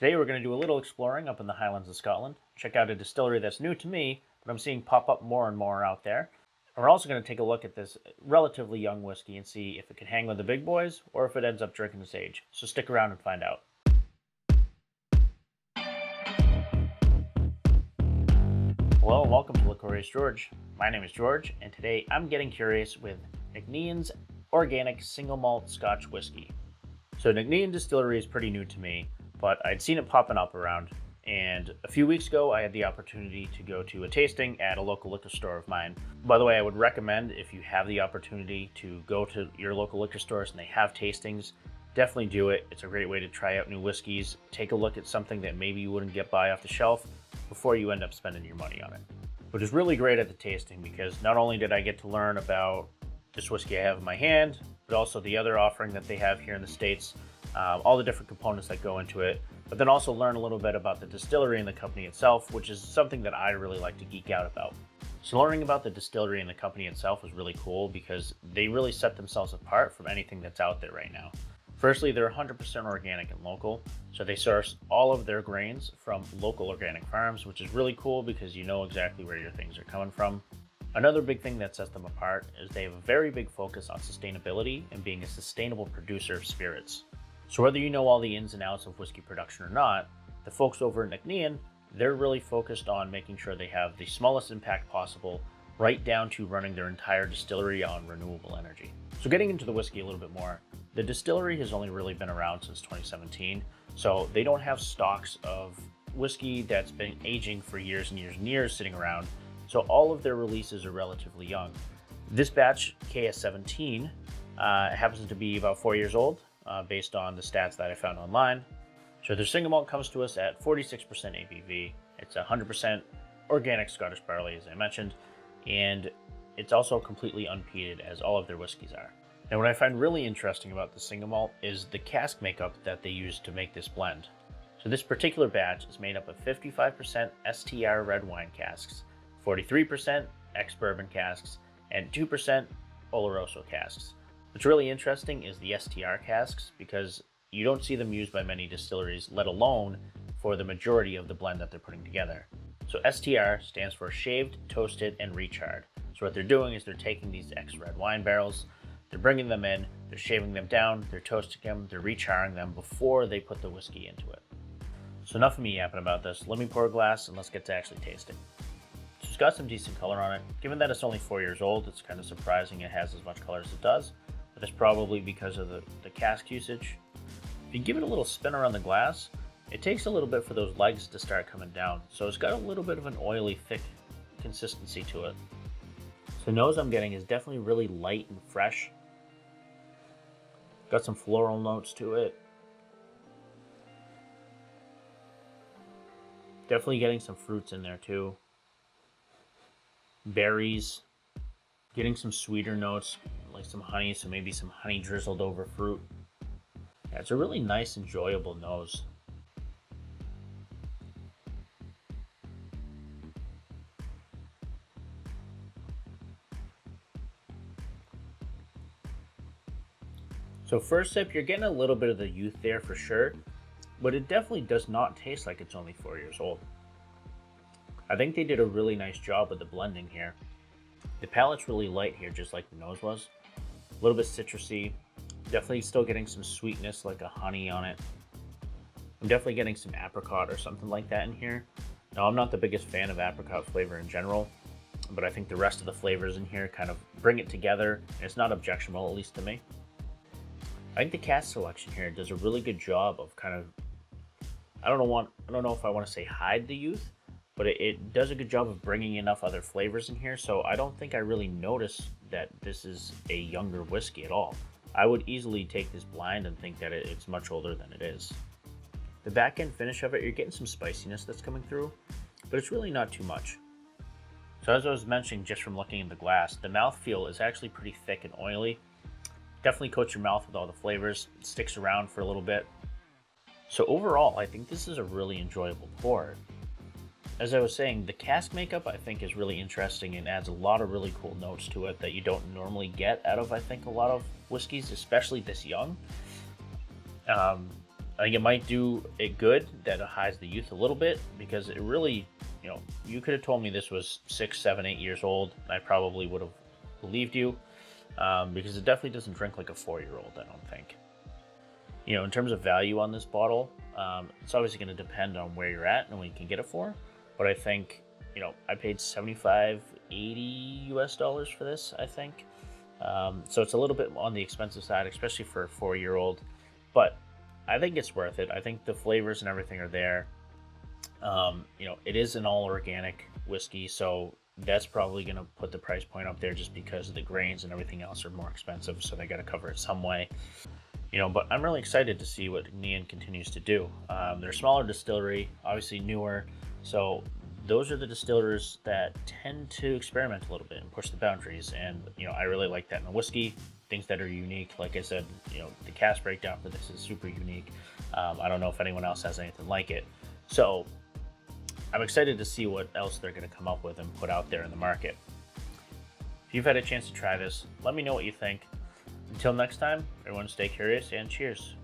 Today we're going to do a little exploring up in the Highlands of Scotland, check out a distillery that's new to me, but I'm seeing pop up more and more out there. And we're also going to take a look at this relatively young whiskey and see if it can hang with the big boys or if it ends up drinking its age. So stick around and find out. Hello and welcome to Liquorious George. My name is George, and today I'm getting curious with Nc'nean's Organic Single Malt Scotch Whiskey. So Nc'nean Distillery is pretty new to me, but I'd seen it popping up around. And a few weeks ago, I had the opportunity to go to a tasting at a local liquor store of mine. By the way, I would recommend if you have the opportunity to go to your local liquor stores and they have tastings, definitely do it. It's a great way to try out new whiskeys, take a look at something that maybe you wouldn't get by off the shelf before you end up spending your money on it. Which is really great at the tasting because not only did I get to learn about this whiskey I have in my hand, but also the other offering that they have here in the States um, all the different components that go into it, but then also learn a little bit about the distillery and the company itself, which is something that I really like to geek out about. So learning about the distillery and the company itself was really cool because they really set themselves apart from anything that's out there right now. Firstly, they're 100% organic and local, so they source all of their grains from local organic farms, which is really cool because you know exactly where your things are coming from. Another big thing that sets them apart is they have a very big focus on sustainability and being a sustainable producer of spirits. So whether you know all the ins and outs of whiskey production or not, the folks over at Nc'nean, they're really focused on making sure they have the smallest impact possible, right down to running their entire distillery on renewable energy. So getting into the whiskey a little bit more, the distillery has only really been around since 2017, so they don't have stocks of whiskey that's been aging for years and years and years sitting around, so all of their releases are relatively young. This batch, KS17, uh, happens to be about four years old, uh, based on the stats that I found online. So their single malt comes to us at 46% ABV. It's 100% organic Scottish barley, as I mentioned, and it's also completely unpeated, as all of their whiskeys are. Now, what I find really interesting about the single malt is the cask makeup that they use to make this blend. So this particular batch is made up of 55% STR red wine casks, 43% ex-bourbon casks, and 2% Oloroso casks. What's really interesting is the STR casks because you don't see them used by many distilleries, let alone for the majority of the blend that they're putting together. So STR stands for shaved, toasted, and recharred. So what they're doing is they're taking these ex red wine barrels, they're bringing them in, they're shaving them down, they're toasting them, they're recharring them before they put the whiskey into it. So enough of me yapping about this. Let me pour a glass and let's get to actually tasting. So it's got some decent color on it. Given that it's only four years old, it's kind of surprising it has as much color as it does. That's probably because of the, the cask usage. If you give it a little spin around the glass, it takes a little bit for those legs to start coming down. So it's got a little bit of an oily, thick consistency to it. So the nose I'm getting is definitely really light and fresh. Got some floral notes to it. Definitely getting some fruits in there too. Berries. Getting some sweeter notes, like some honey, so maybe some honey drizzled over fruit. Yeah, it's a really nice, enjoyable nose. So first sip, you're getting a little bit of the youth there for sure, but it definitely does not taste like it's only four years old. I think they did a really nice job with the blending here. The palate's really light here, just like the nose was. A little bit citrusy. Definitely still getting some sweetness, like a honey on it. I'm definitely getting some apricot or something like that in here. Now, I'm not the biggest fan of apricot flavor in general, but I think the rest of the flavors in here kind of bring it together, and it's not objectionable, at least to me. I think the cask selection here does a really good job of kind of, I don't know, want, I don't know if I want to say hide the youth, but it, it, does a good job of bringing enough other flavors in here. So I don't think I really notice that this is a younger whiskey at all. I would easily take this blind and think that it, it's much older than it is. The back end finish of it, you're getting some spiciness that's coming through, but it's really not too much. So as I was mentioning just from looking in the glass, the mouthfeel is actually pretty thick and oily. Definitely coats your mouth with all the flavors, it sticks around for a little bit. So overall, I think this is a really enjoyable pour as I was saying, the cask makeup I think is really interesting and adds a lot of really cool notes to it that you don't normally get out of I think a lot of whiskeys, especially this young. Um, I think it might do it good that it hides the youth a little bit because it really, you know, you could have told me this was six, seven, eight years old. I probably would have believed you um, because it definitely doesn't drink like a four year old, I don't think. You know, in terms of value on this bottle, um, it's obviously going to depend on where you're at and what you can get it for. But I think, you know, I paid 75, 80 US dollars for this, I think. Um, so it's a little bit on the expensive side, especially for a four year old. But I think it's worth it. I think the flavors and everything are there. Um, you know, it is an all organic whiskey, so that's probably going to put the price point up there just because the grains and everything else are more expensive, so they got to cover it some way. You know, but I'm really excited to see what Nc'nean continues to do. Um, they're a smaller distillery, obviously newer, so those are the distillers that tend to experiment a little bit and push the boundaries. And you know, I really like that in whiskey. Things that are unique, like I said, you know, the cask breakdown for this is super unique. Um, I don't know if anyone else has anything like it. So I'm excited to see what else they're going to come up with and put out there in the market. If you've had a chance to try this, let me know what you think. Until next time, everyone stay curious and cheers.